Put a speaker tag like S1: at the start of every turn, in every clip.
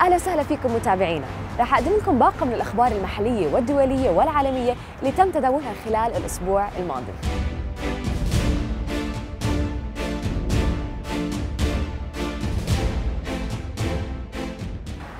S1: أهلا وسهلا فيكم متابعينا. راح أقدم لكم باقة من الأخبار المحلية والدولية والعالمية اللي تم تداولها خلال الأسبوع الماضي.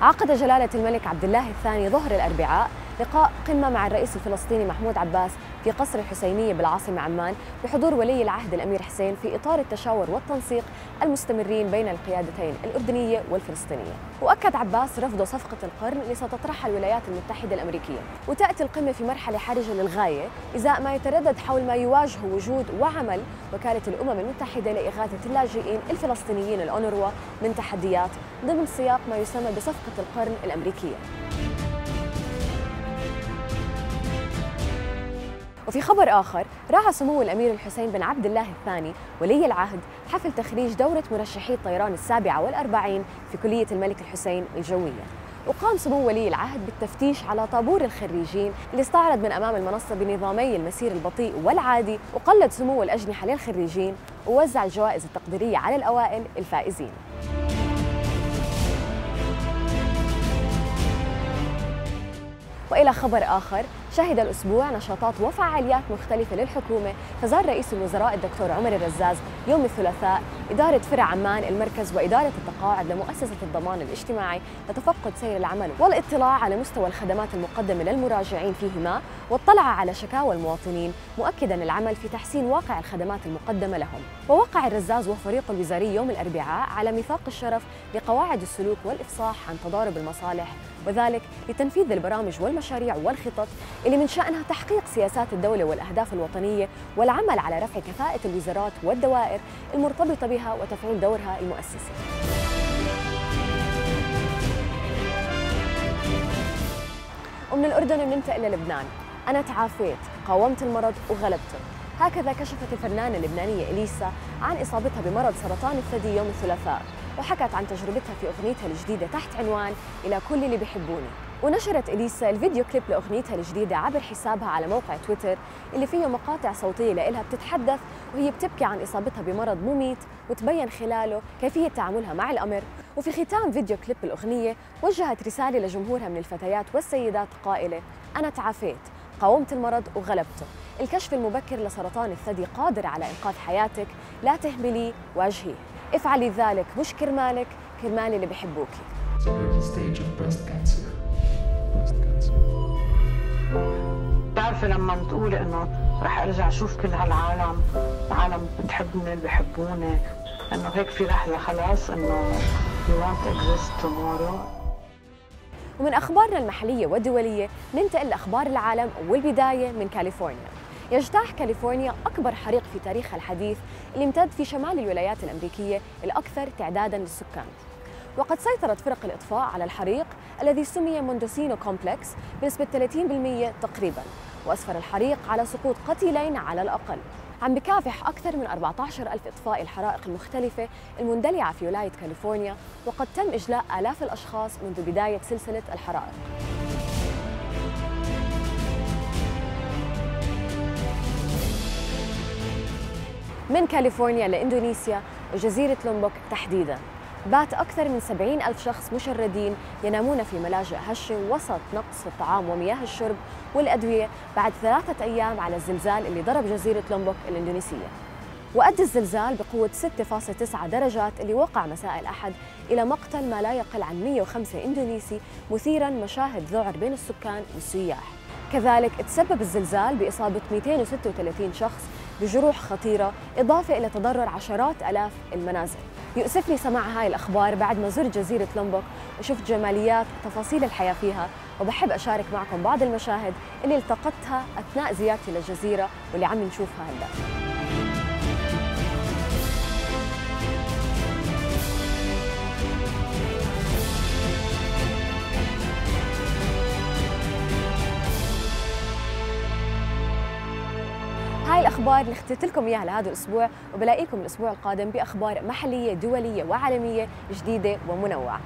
S1: عقد جلالة الملك عبد الله الثاني ظهر الأربعاء. لقاء قمة مع الرئيس الفلسطيني محمود عباس في قصر الحسينية بالعاصمة عمان بحضور ولي العهد الأمير حسين في إطار التشاور والتنسيق المستمرين بين القيادتين الأردنية والفلسطينية وأكد عباس رفض صفقة القرن اللي ستطرحها الولايات المتحدة الأمريكية وتأتي القمة في مرحلة حرجة للغاية إزاء ما يتردد حول ما يواجهه وجود وعمل وكالة الأمم المتحدة لإغاثة اللاجئين الفلسطينيين الأونروا من تحديات ضمن سياق ما يسمى بصفقة القرن الأمريكية. وفي خبر آخر راعى سمو الأمير الحسين بن عبد الله الثاني ولي العهد حفل تخريج دورة مرشحي الطيران السابعة والأربعين في كلية الملك الحسين الجوية. وقام سمو ولي العهد بالتفتيش على طابور الخريجين اللي استعرض من أمام المنصة بنظامي المسير البطيء والعادي وقلد سمو الأجنحة للخريجين ووزع الجوائز التقديرية على الأوائل الفائزين. وإلى خبر آخر شهد الأسبوع نشاطات وفعاليات مختلفة للحكومة فزار رئيس الوزراء الدكتور عمر الرزاز يوم الثلاثاء إدارة فرع عمان المركز وإدارة التقاعد لمؤسسة الضمان الاجتماعي لتفقد سير العمل والاطلاع على مستوى الخدمات المقدمة للمراجعين فيهما واطلع على شكاوى المواطنين مؤكدا العمل في تحسين واقع الخدمات المقدمة لهم. ووقع الرزاز وفريق الوزاري يوم الأربعاء على ميثاق الشرف لقواعد السلوك والإفصاح عن تضارب المصالح وذلك لتنفيذ البرامج والمشاريع والخطط اللي من شأنها تحقيق سياسات الدولة والأهداف الوطنية والعمل على رفع كفاءة الوزارات والدوائر المرتبطة بها وتفعيل دورها المؤسسي. ومن الأردن بننتقل للبنان أنا تعافيت قاومت المرض وغلبته هكذا كشفت الفنانة اللبنانية إليسا عن إصابتها بمرض سرطان الثدي يوم الثلاثاء وحكت عن تجربتها في أغنيتها الجديدة تحت عنوان إلى كل اللي بيحبوني. ونشرت إليسا الفيديو كليب لأغنيتها الجديدة عبر حسابها على موقع تويتر اللي فيه مقاطع صوتية لإلها بتتحدث وهي بتبكي عن إصابتها بمرض مميت وتبين خلاله كيفية تعاملها مع الأمر. وفي ختام فيديو كليب الأغنية وجهت رسالة لجمهورها من الفتيات والسيدات قائلة أنا تعافيت قاومت المرض وغلبته الكشف المبكر لسرطان الثدي قادر على إنقاذ حياتك لا تهملي واجهيه افعلي ذلك مش كرمالك كرمال اللي بحبوكي.
S2: بتعرفي لما تقولي إنه رح أرجع أشوف كل هالعالم العالم بتحبني بحبوني إنه هيك في لحظه خلاص إنه you won't exist tomorrow.
S1: ومن أخبارنا المحلية والدولية ننتقل لأخبار العالم والبداية من كاليفورنيا. يجتاح كاليفورنيا أكبر حريق في تاريخها الحديث اللي امتد في شمال الولايات الأمريكية الأكثر تعداداً للسكان. وقد سيطرت فرق الإطفاء على الحريق الذي سمي Mendocino Complex بنسبة 30% تقريباً وأسفر الحريق على سقوط قتيلين على الأقل. عم بكافح أكثر من 14 ألف إطفاء الحرائق المختلفة المندلعة في ولاية كاليفورنيا وقد تم إجلاء آلاف الأشخاص منذ بداية سلسلة الحرائق. من كاليفورنيا لإندونيسيا وجزيرة لومبوك تحديداً. بات أكثر من 70 ألف شخص مشردين ينامون في ملاجئ هشة وسط نقص الطعام ومياه الشرب والأدوية بعد ثلاثة أيام على الزلزال اللي ضرب جزيرة لومبوك الإندونيسية. وأدى الزلزال بقوة 6.9 درجات اللي وقع مساء الأحد إلى مقتل ما لا يقل عن 105 إندونيسي مثيراً مشاهد ذعر بين السكان والسياح. كذلك تسبب الزلزال بإصابة 236 شخص بجروح خطيرة إضافة إلى تضرر عشرات ألاف المنازل. يؤسفني سماع هاي الأخبار بعد ما زرت جزيرة لومبوك وشفت جماليات تفاصيل الحياة فيها وبحب أشارك معكم بعض المشاهد اللي التقطتها أثناء زيارتي للجزيرة واللي عم نشوفها هلأ. الاخبار اللي اخترت لكم إياها لهذا الأسبوع وبلاقيكم الأسبوع القادم بأخبار محلية دولية وعالمية جديدة ومنوعة.